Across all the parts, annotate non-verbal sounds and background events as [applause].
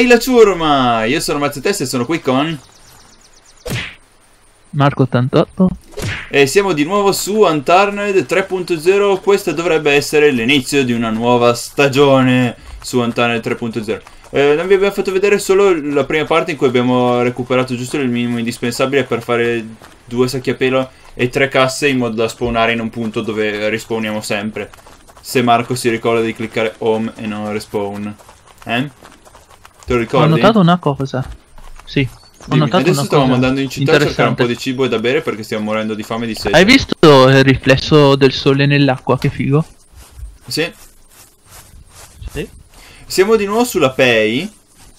Ehi la ciurma! Io sono Mazzetesta e sono qui con... Marco 88. E siamo di nuovo su Unturned 3.0. Questo dovrebbe essere l'inizio di una nuova stagione su Unturned 3.0. Eh, non vi abbiamo fatto vedere solo la prima parte in cui abbiamo recuperato giusto il minimo indispensabile per fare due sacchi a pelo e tre casse in modo da spawnare in un punto dove respawniamo sempre. Se Marco si ricorda di cliccare home e non respawn. Eh? Te lo ricordi? Ho notato una cosa. Sì. Ho Dimmi, notato adesso stiamo andando in città a cercare un po' di cibo e da bere perché stiamo morendo di fame di sete. Hai visto il riflesso del sole nell'acqua? Che figo. Sì. Sì. Siamo di nuovo sulla Pay.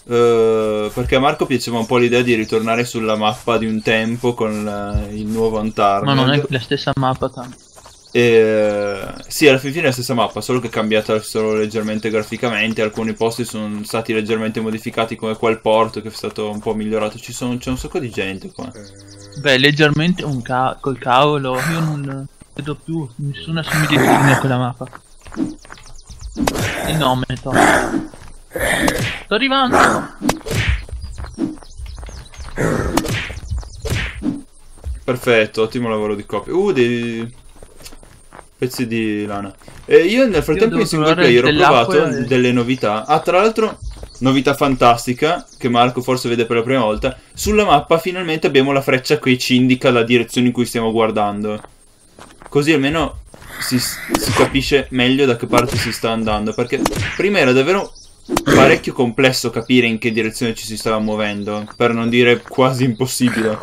eh, perché a Marco piaceva un po' l'idea di ritornare sulla mappa di un tempo con la- il nuovo Antarned. Ma non è la stessa mappa tanto. E, sì, alla fine è la stessa mappa, solo che è cambiata solo leggermente graficamente. Alcuni posti sono stati leggermente modificati, come quel porto che è stato un po' migliorato. Ci sono, c'è un sacco di gente qua. Beh, leggermente un ca- col cavolo. Io non vedo più nessuna similitudine a quella mappa. Il nome, to. Sto arrivando. Perfetto, ottimo lavoro di copia. Uh, dei pezzi di lana. E io nel frattempo devo in single player ho provato e- delle novità. Ah, tra l'altro, novità fantastica che Marco forse vede per la prima volta. Sulla mappa finalmente abbiamo la freccia che ci indica la direzione in cui stiamo guardando. Così almeno si, si capisce meglio da che parte si sta andando. Perché prima era davvero parecchio complesso capire in che direzione ci si stava muovendo. Per non dire quasi impossibile.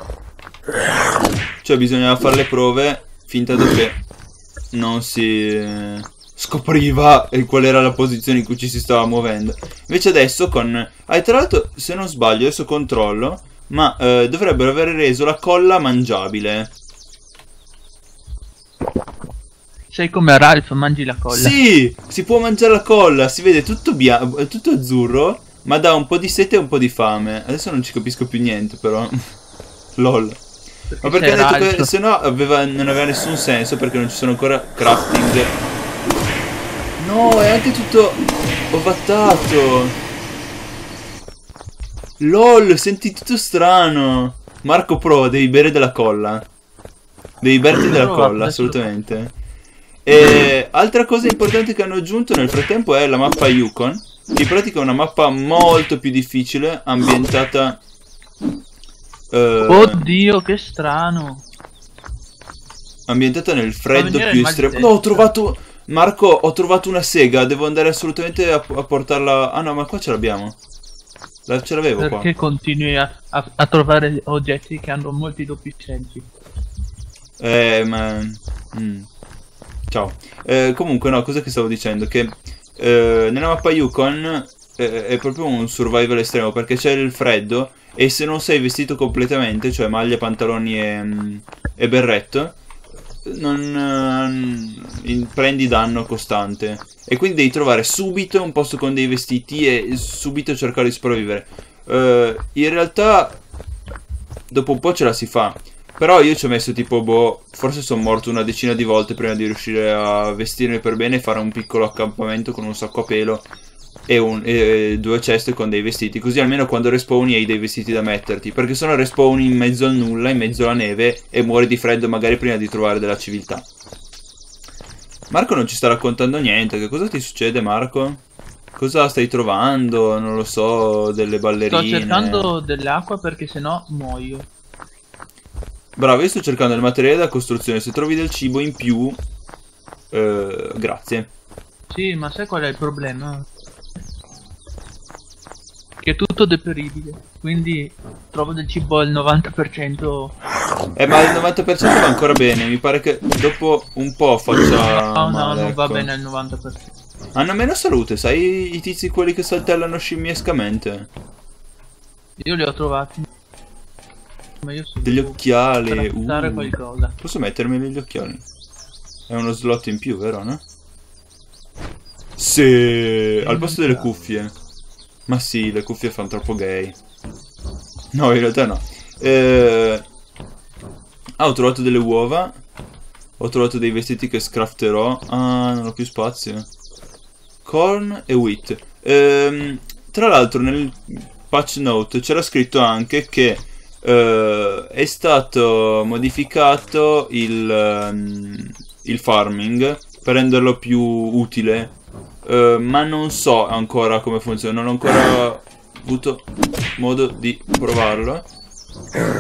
Cioè bisognava fare le prove finta da che non si eh, scopriva qual era la posizione in cui ci si stava muovendo. Invece adesso con... Ah, tra l'altro, se non sbaglio, adesso controllo, ma eh, dovrebbero aver reso la colla mangiabile. Sei come Ralph, mangi la colla. Sì, si può mangiare la colla, si vede tutto, bia- tutto azzurro, ma dà un po' di sete e un po' di fame. Adesso non ci capisco più niente, però. [laughs] Lol. Ma perché ha detto che Ralph. se no aveva- non aveva nessun senso perché non ci sono ancora crafting. No, è anche tutto ovattato. LOL, senti tutto strano. Marco prova, devi bere della colla. Devi berti della colla, assolutamente. E altra cosa importante che hanno aggiunto nel frattempo è la mappa Yukon. Che in pratica è una mappa molto più difficile, ambientata... eh, Oddio, che strano. ambientata nel freddo più estremo. No, ho trovato. Marco, ho trovato una sega. Devo andare assolutamente a, a portarla. Ah, no, ma qua ce l'abbiamo. La, ce l'avevo qua. Perché continui a, a- a trovare oggetti che hanno molti doppi sensi? Eh, ma. mm. Ciao. Eh, comunque, no, cosa che stavo dicendo? Che eh, nella mappa Yukon eh, è proprio un survival estremo perché c'è il freddo e se non sei vestito completamente, cioè maglia, pantaloni e, mm, e berretto, non eh, in- prendi danno costante. E quindi devi trovare subito un posto con dei vestiti e subito cercare di sopravvivere. Eh, in realtà, dopo un po' ce la si fa. Però io ci ho messo tipo, boh, forse sono morto una decina di volte prima di riuscire a vestirmi per bene e fare un piccolo accampamento con un sacco a pelo e, un- e due ceste con dei vestiti. Così almeno quando respawni hai dei vestiti da metterti. Perché se no respawni in mezzo al nulla, in mezzo alla neve e muori di freddo magari prima di trovare della civiltà. Marco non ci sta raccontando niente. Che cosa ti succede, Marco? Cosa stai trovando? Non lo so, delle ballerine. Sto cercando dell'acqua perché sennò muoio. Bravo, io sto cercando il materiale da costruzione. Se trovi del cibo in più, eh, grazie. Sì, ma sai qual è il problema? Che è tutto deperibile. Quindi trovo del cibo al 90%. Eh, ma il 90% va ancora bene. Mi pare che dopo un po' faccia. No, no, male, non va ecco. bene al 90%. Hanno meno salute, sai? I tizi quelli che saltellano scimmiescamente. Io li ho trovati. Ma io so Degli occhiali. uh. qualcosa. Posso mettermi negli occhiali? È uno slot in più, vero, no? Sì, al posto delle cuffie. Ma sì, le cuffie fanno troppo gay. No, in realtà no. Eh... Ah, ho trovato delle uova. Ho trovato dei vestiti che scrafterò. Ah, non ho più spazio. Corn e wheat. Ehm, tra l'altro nel patch note c'era scritto anche che eh, è stato modificato il, ehm, il farming per renderlo più utile, eh, ma non so ancora come funziona, non ho ancora avuto modo di provarlo.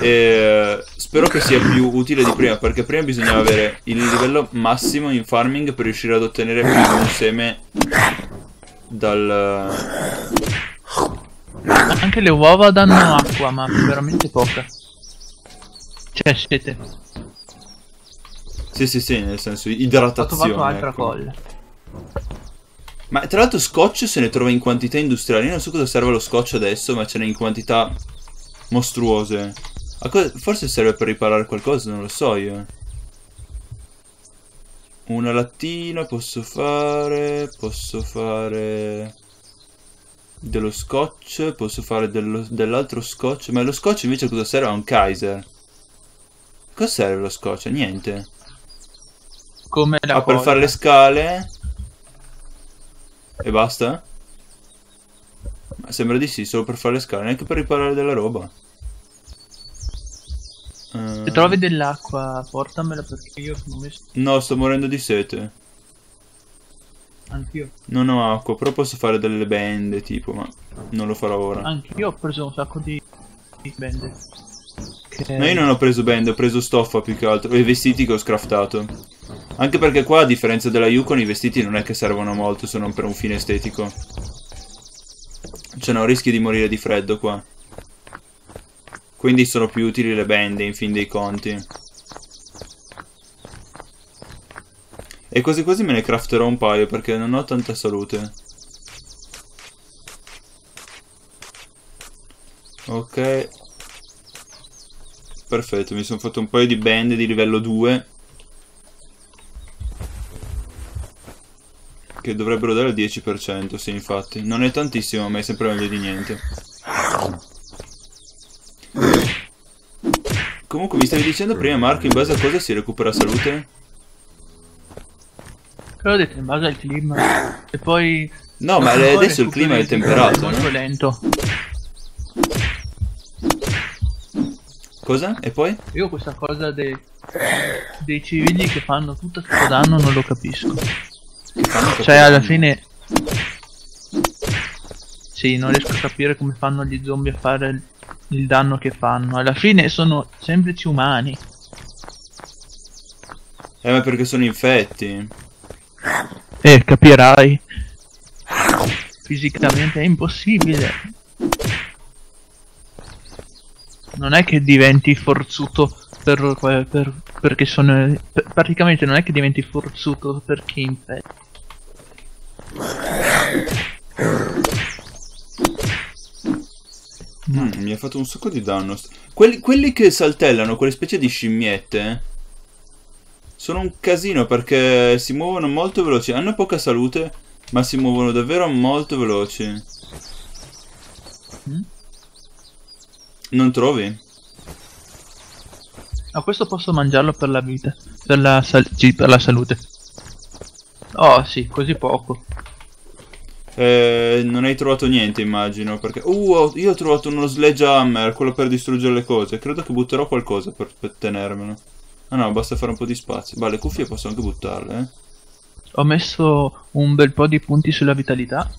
E spero che sia più utile di prima perché prima bisognava avere il livello massimo in farming per riuscire ad ottenere più di un seme dal Anche le uova danno acqua, ma veramente poca. Cioè, siete. sì sì sì nel senso Ho idratazione trovato altra ecco. colla. Ma tra l'altro scotch se ne trova in quantità industriali. Io non so cosa serve lo scotch adesso ma ce n'è in quantità mostruose. Forse serve per riparare qualcosa non lo so io. Una lattina posso fare posso fare dello scotch posso fare dell'altro scotch. Ma lo scotch invece cosa serve? A un Kaiser. Cosa serve lo scotch? Niente. Come la Ah, per fare le scale? E basta? Ma sembra di sì, solo per fare le scale, neanche per riparare della roba. Se trovi dell'acqua, portamela perché io sono messo No, sto morendo di sete. anch'io. Non ho acqua, però posso fare delle bende, tipo, ma non lo farò ora. Anch'io ho preso un sacco di, di bende. Che... No, io non ho preso bende, ho preso stoffa più che altro, e i vestiti che ho scraftato. Anche perché qua, a differenza della Yukon, i vestiti non è che servono molto se non per un fine estetico. Cioè, no, rischi di morire di freddo qua. Quindi sono più utili le bende, in fin dei conti. E quasi quasi me ne crafterò un paio, perché non ho tanta salute. Ok. Perfetto, mi sono fatto un paio di bende di livello 2. Che dovrebbero dare il 10%, sì, infatti. Non è tantissimo, ma è sempre meglio di niente. Comunque, mi stavi dicendo prima, Marco, in base a cosa si recupera salute? Però ho detto in base al clima. E poi... No, ma poi [laughs] adesso il clima è temperato, molto no? lento. Cosa? E poi? Io questa cosa dei, dei civili che fanno tutto questo danno non lo capisco. Fanno Cioè alla fine... Sì, non riesco a capire come fanno gli zombie a fare il, il danno che fanno. Alla fine sono semplici umani. Eh, ma perché sono infetti. Eh, capirai. Fisicamente è impossibile. Non è che diventi forzuto per, per- perché sono. per- praticamente non è che diventi forzuto per chi infetta. Mm, mi ha fatto un sacco di danno. Quelli, quelli che saltellano, quelle specie di scimmiette, sono un casino perché si muovono molto veloci. Hanno poca salute, ma si muovono davvero molto veloci. Mm? Non trovi? A questo posso mangiarlo per la vita. Per la, sal- sì, per la salute. Oh sì, così poco. Eh, non hai trovato niente, immagino. Perché. Uh, io ho trovato uno sledgehammer, quello per distruggere le cose. Credo che butterò qualcosa per, per tenermelo. Ah no, basta fare un po' di spazio. Va, le cuffie posso anche buttarle, eh. Ho messo un bel po' di punti sulla vitalità.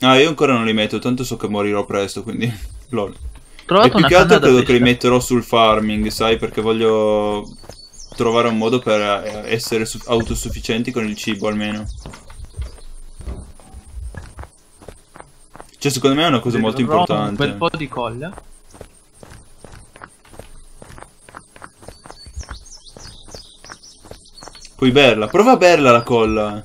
Ah, io ancora non li metto, tanto so che morirò presto, quindi. [laughs] Lol. Trovato e più che altro credo che li metterò sul farming, sai, perché voglio trovare un modo per eh, essere su- autosufficienti con il cibo almeno. Cioè, secondo me è una cosa molto Dovrò Un importante. bel po' di colla. Puoi berla, prova a berla la colla.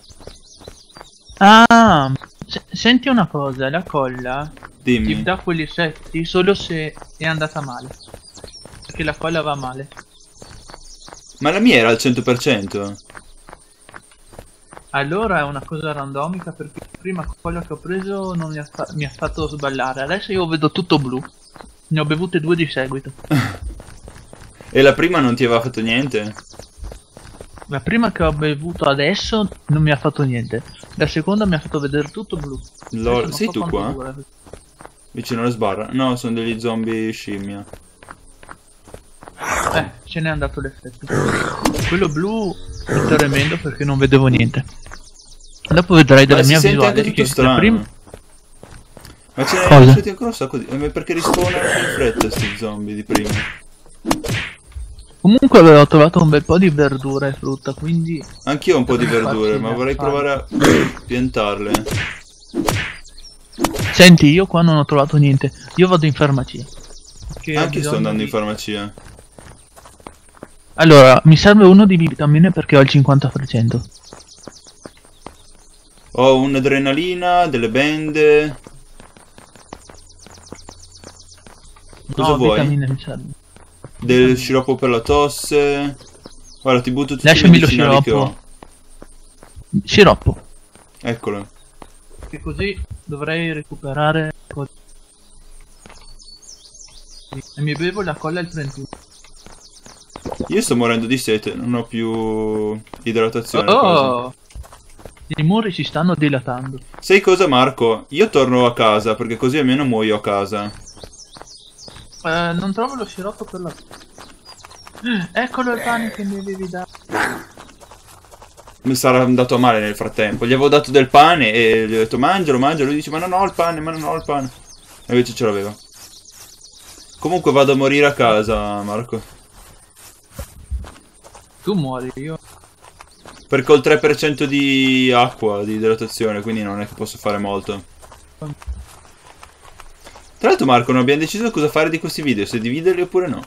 Ah, se- senti una cosa, la colla ti Dimmi. dà quegli effetti solo se è andata male. Perché la colla va male. Ma la mia era al 100%. Allora è una cosa randomica perché prima quella che ho preso non mi ha, fa- mi ha fatto sballare. Adesso io vedo tutto blu. Ne ho bevute due di seguito. [laughs] E la prima non ti aveva fatto niente? La prima che ho bevuto adesso non mi ha fatto niente. La seconda mi ha fatto vedere tutto blu. Lol, sei tu qua? Vicino alla sbarra? No, sono degli zombie scimmia. Eh, ce n'è andato l'effetto. Quello blu è tremendo perché non vedevo niente. Dopo vedrai dalla Ma mia visuale che strano. la prima... Ma lasciati ancora un sacco di... eh, Perché rispawnano in fretta sti zombie di prima. Comunque avevo trovato un bel po' di verdura e frutta, quindi... Anch'io ho un po' di verdure, ma vorrei fare. provare a piantarle. Senti, io qua non ho trovato niente. Io vado in farmacia. Anche io sto andando di- in farmacia. Allora, mi serve uno di vitamine perché ho il 50%. Ho un'adrenalina, delle bende. Cosa no, vuoi? vitamine mi serve. Del sciroppo per la tosse. Guarda, ti butto tutti Lasciami i lo sciroppo. ho. Sciroppo. Eccolo. Che così dovrei recuperare... E mi bevo la colla al 31. Io sto morendo di sete, non ho più idratazione. quasi. Oh! I muri si stanno dilatando. Sai cosa Marco? Io torno a casa perché così almeno muoio a casa. Eh, non trovo lo sciroppo per la... Eccolo il pane che mi avevi dato. Mi sarà andato male nel frattempo. Gli avevo dato del pane e gli ho detto mangialo, mangialo. Lui dice ma non ho il pane, ma non ho il pane. E invece ce l'aveva. Comunque vado a morire a casa, Marco. Tu muori, io... Perché ho il 3% di acqua, di idratazione, quindi non è che posso fare molto. Tra l'altro Marco, non abbiamo deciso cosa fare di questi video, se dividerli oppure no.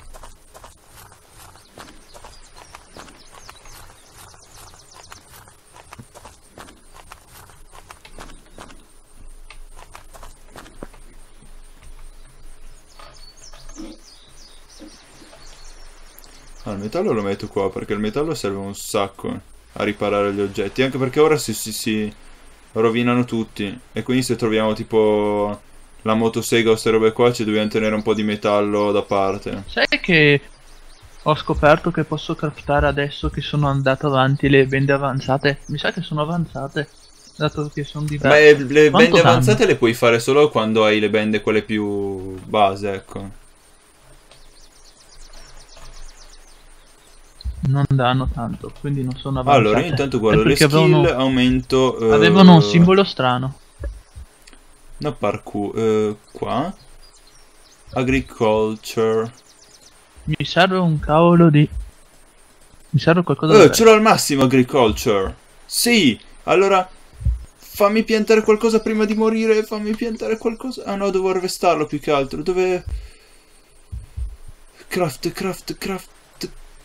Metallo lo metto qua perché il metallo serve un sacco a riparare gli oggetti. Anche perché ora si, si, si rovinano tutti. E quindi se troviamo tipo la motosega o queste robe qua ci dobbiamo tenere un po' di metallo da parte. Sai che ho scoperto che posso craftare adesso che sono andato avanti le bende avanzate? Mi sa che sono avanzate, dato che sono Ma diverse. eh, le Quanto bende danno? avanzate le puoi fare solo quando hai le bende quelle più base, ecco. Non danno tanto, quindi non sono avanzate. Allora, io intanto guardo le perché skill, avevano, aumento... eh, avevano un simbolo strano. No, parkour. eh, qua. Agriculture. Mi serve un cavolo di... Mi serve qualcosa da... ce l'ho al massimo agriculture. Sì, allora fammi piantare qualcosa prima di morire, fammi piantare qualcosa. Ah no, devo arvestarlo più che altro. Dove Craft, craft, craft,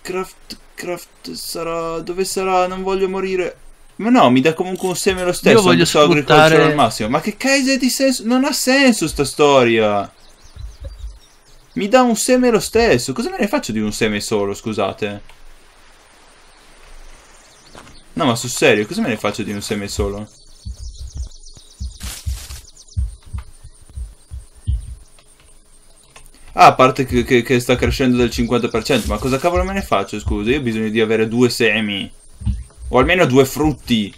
craft, craft sarà dove sarà? Non voglio morire. Ma no, mi dà comunque un seme lo stesso, Io voglio agriculture sfruttare- al massimo. Ma che cazzo di senso? Non ha senso sta storia. Mi dà un seme lo stesso. Cosa me ne faccio di un seme solo, scusate? No, ma sul serio, cosa me ne faccio di un seme solo? Ah, a parte che, che- che sta crescendo del 50%, ma cosa cavolo me ne faccio, scusa? Io ho bisogno di avere due semi. O almeno due frutti.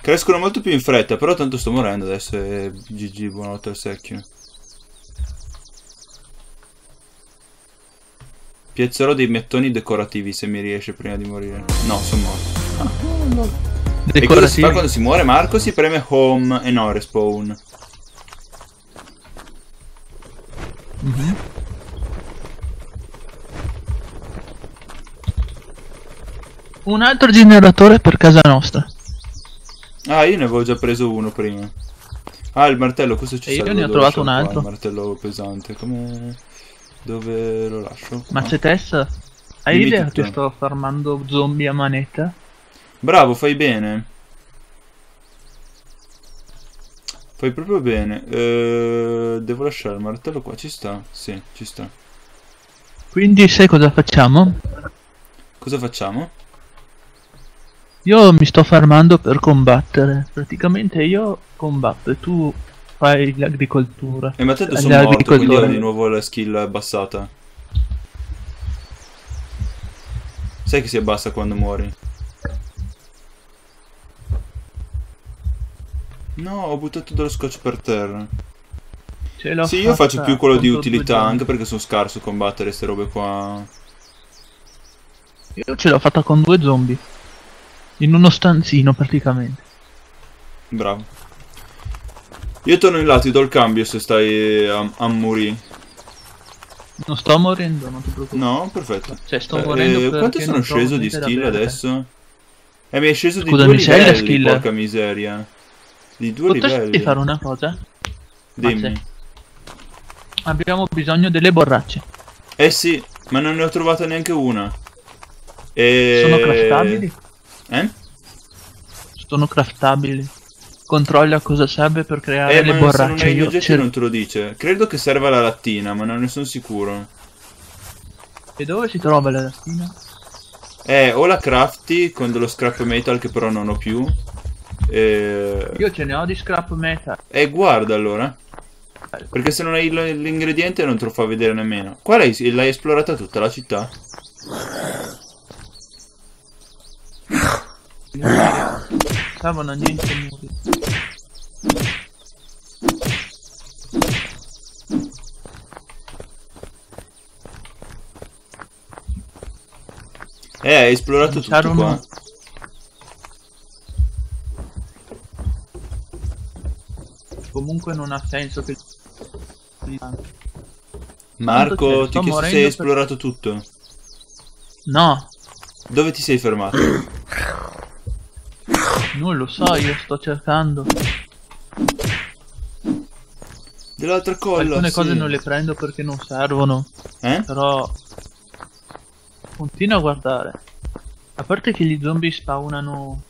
Crescono molto più in fretta, però tanto sto morendo adesso e GG, buonanotte al secchio. Piazzerò dei mettoni decorativi se mi riesce prima di morire. No, sono morto. E cosa si fa Decorativi. quando si muore? Marco si preme home e no respawn. Mhm. Un altro generatore per casa nostra. Ah, io ne avevo già preso uno prima. Ah, il martello, questo ci E io serve? ne ho trovato un qua altro. Il martello pesante, come... Dove lo lascio? Ma Ah. c'è Tess? Hai Dimmi idea tutto. che sto farmando zombie a manetta? Bravo, fai bene. Fai proprio bene. Eh, devo lasciare il martello qua, ci sta? Sì, ci sta. Quindi sai cosa facciamo? Cosa facciamo? Io mi sto farmando per combattere. Praticamente io combatto e tu fai l'agricoltura. E ma Agli sono morto, quindi ho di nuovo la skill abbassata. Sai che si abbassa quando muori. No, ho buttato dello scotch per terra. Ce l'ho Sì, io faccio più quello di utilità, anche perché sono scarso a combattere queste robe qua. Io ce l'ho fatta con due zombie. In uno stanzino praticamente. Bravo. Io torno in là, ti do il cambio se stai a, a morire. Non sto morendo, non ti preoccupare. No, perfetto. Cioè, sto Eh, morendo eh, Quanto sono sceso di skill adesso? Eh, mi è sceso di Scusami, due sei la livelli, skill? porca miseria. Di due Potresti livelli. fare una cosa? Dimmi. Mazze. Abbiamo bisogno delle borracce. Eh sì, ma non ne ho trovata neanche una. E... Sono craftabili? Eh? Sono craftabili. Controlla cosa serve per creare Eh, le ma se non borracce. hai gli oggetti cer- non te lo dice. Credo che serva la lattina, ma non ne sono sicuro. E dove si trova la lattina? Eh, o la crafty con dello scrap metal che però non ho più. Eh, Io ce ne ho di scrap metal. eh, guarda allora. Perché se non hai l'ingrediente non te lo fa vedere nemmeno. Qua l'hai, l'hai esplorata tutta la città? Servono a niente muri. Eh, hai esplorato tutto qua. Comunque non ha senso che... Marco, Tanto ti ho chiesto se hai per- esplorato tutto. No, Dove ti sei fermato? non lo so, io sto cercando. Dell'altra colla. Alcune sì. cose non le prendo perché non servono. Eh? Però... Continua a guardare. A parte che gli zombie spawnano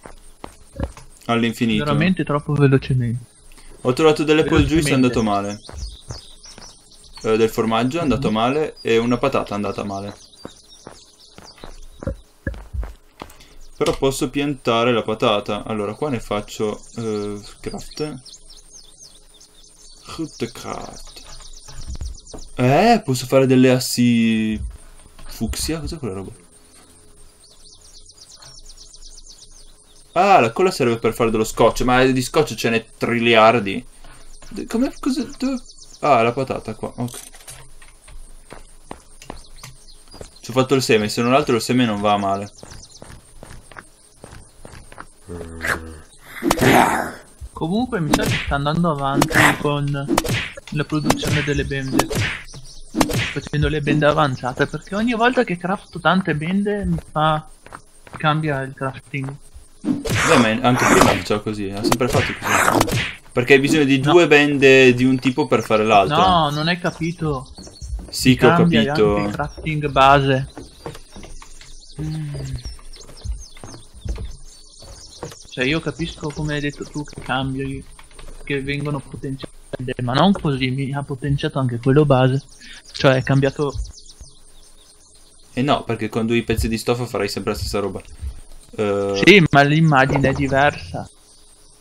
All'infinito. veramente troppo velocemente. Ho trovato delle apple juice, è andato male. Eh, del formaggio è andato male e una patata è andata male. Però posso piantare la patata. Allora, qua ne faccio eh, craft. Craft. Eh, posso fare delle assi fucsia? Cos'è quella roba? Ah, la colla serve per fare dello scotch, ma di scotch ce n'è triliardi. Come cosa? dove- Ah, la patata qua, ok. Ci ho fatto il seme, se non altro il seme non va male. Comunque mi sa che sta andando avanti con la produzione delle bende. Facendo le bende avanzate, perché ogni volta che crafto tante bende mi fa... cambia il crafting. Beh, ma anche prima faceva così, ha sempre fatto così. Perché hai bisogno di No. due bende di un tipo per fare l'altro. No, non hai capito. sì, che ho Cambia anche il capito. crafting base. Cioè io capisco come hai detto tu che cambi, che vengono potenziate, ma non così, mi ha potenziato anche quello base. Cioè è cambiato... E no, perché con due pezzi di stoffa farai sempre la stessa roba. Eh, Sì, ma l'immagine è diversa.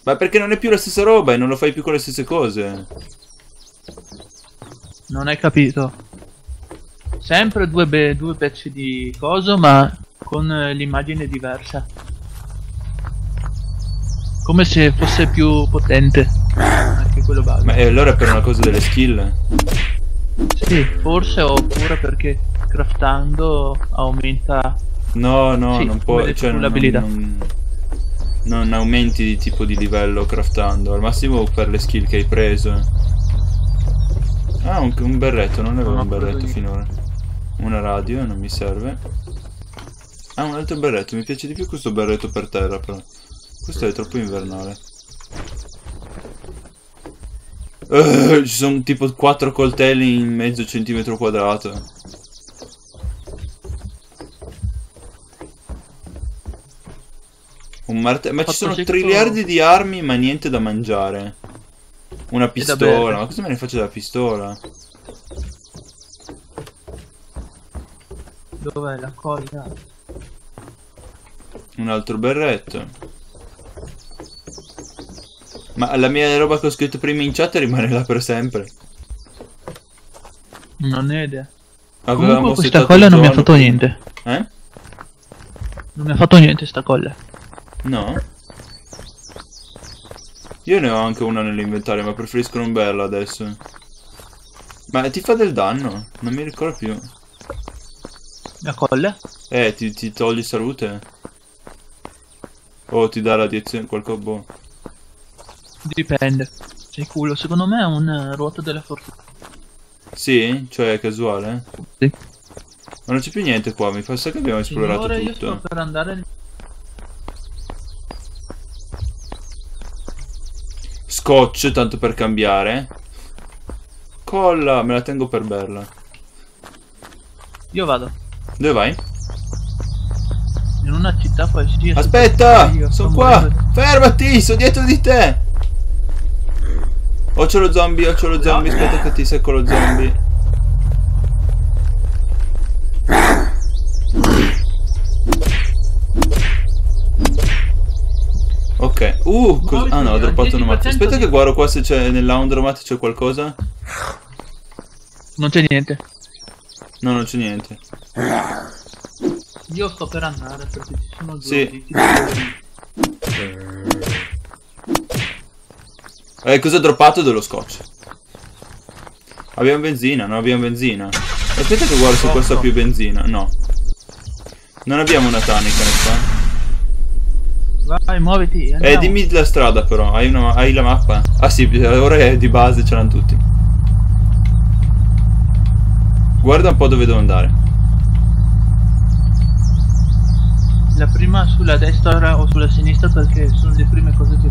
Ma perché non è più la stessa roba e non lo fai più con le stesse cose. Non hai capito. Sempre due, be- due pezzi di coso, ma con eh, l'immagine diversa. Come se fosse più potente. Anche quello base. Ma allora è per una cosa delle skill? Sì, forse oppure perché craftando aumenta. No, no, Sì, non può. detto Cioè, non, non, non aumenti di tipo di livello craftando. Al massimo per le skill che hai preso. Ah, un, un berretto, non avevo Non ho un berretto finora. Una radio, non mi serve. Ah, un altro berretto, mi piace di più questo berretto per terra però. Questo è troppo invernale. Eh, ci sono tipo 4 coltelli in mezzo centimetro quadrato. Un martello. Ma ci sono secco- triliardi di armi, ma niente da mangiare. Una pistola. Ma cosa me ne faccio della pistola? Dov'è la colla? Un altro berretto. Ma la mia roba che ho scritto prima in chat rimane là per sempre. Non ho idea. Avevamo Comunque questa colla non mi ha fatto niente. Eh? Non mi ha fatto niente sta colla. No? Io ne ho anche una nell'inventario, ma preferisco non berla adesso. Ma ti fa del danno? Non mi ricordo più. La colla? Eh, ti, ti togli salute? O ti dà radiazione, qualcosa boh. Dipende. Sei culo, secondo me è un eh, ruota della fortuna. Sì? Cioè è casuale? Sì. Ma non c'è più niente qua, mi fa sa che abbiamo esplorato Signore, io tutto. sto per andare... Scotch, tanto per cambiare. Colla, me la tengo per berla. Io vado. Dove vai? In una città qualsiasi. Aspetta! Io Sono qua! morendo. Fermati! Sono dietro di te! Oh, c'ho lo zombie, oh, c'ho lo zombie. Aspetta che ti secco lo zombie. Ok. Uh, cos- ah no, ho droppato una mazza. Aspetta che guardo qua se c'è nell'Aundromat c'è qualcosa. Non c'è niente. No, non c'è niente. Io sto per andare perché ci sono due Sì. Eh, cosa ho droppato dello scotch? Abbiamo benzina, non abbiamo benzina. Aspetta che guardo se Oh, costa no. più benzina. No. Non abbiamo una tanica, ne fa? Vai, muoviti. Eh, andiamo. dimmi la strada però, hai, una- hai la mappa? Ah sì, ora è di base ce l'hanno tutti. Guarda un po' dove devo andare. La prima sulla destra o sulla sinistra perché sono le prime cose che...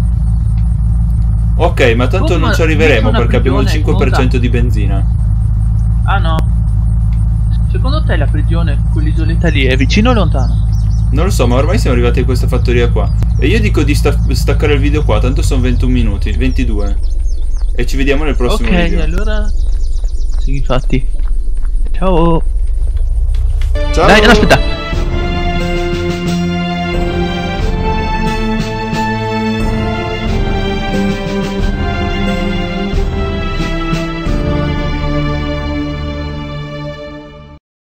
Ok, ma tanto Oh, non ma ci arriveremo perché abbiamo il prigione 5% nota. di benzina. Ah no. Secondo te la prigione, quell'isoletta lì, è vicino o lontano? Non lo so, ma ormai siamo arrivati a questa fattoria qua. E io dico di sta- staccare il video qua, tanto sono 21 minuti, 22. E ci vediamo nel prossimo ok, video. allora... Sì, infatti. Ciao. Ciao! Dai, no, aspetta.